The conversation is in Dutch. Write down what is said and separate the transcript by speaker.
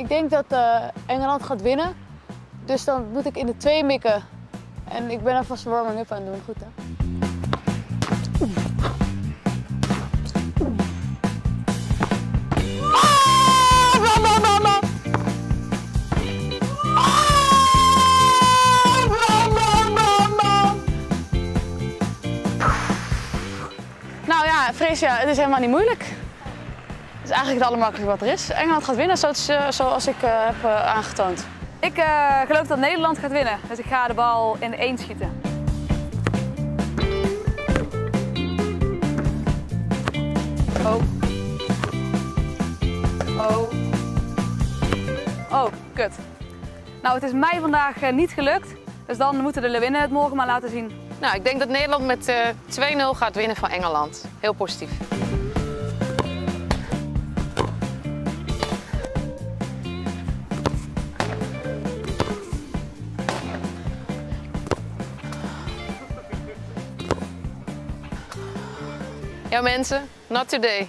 Speaker 1: Ik denk dat eh, Engeland gaat winnen. Dus dan moet ik in de twee mikken. En ik ben alvast warming-up aan het doen. Goed hè? Nou ja, Freesia, het is helemaal niet moeilijk. Het is eigenlijk het allermakkelijkste wat er is. Engeland gaat winnen zoals, eh, zoals ik eh, heb eh, aangetoond.
Speaker 2: Ik eh, geloof dat Nederland gaat winnen. Dus ik ga de bal in de 1 schieten. Oh. Oh. Oh, kut. Nou, het is mij vandaag niet gelukt. Dus dan moeten de Leeuwinnen het morgen maar laten zien.
Speaker 3: Nou, ik denk dat Nederland met eh 2-0 gaat winnen van Engeland. Heel positief. Ja mensen, not today.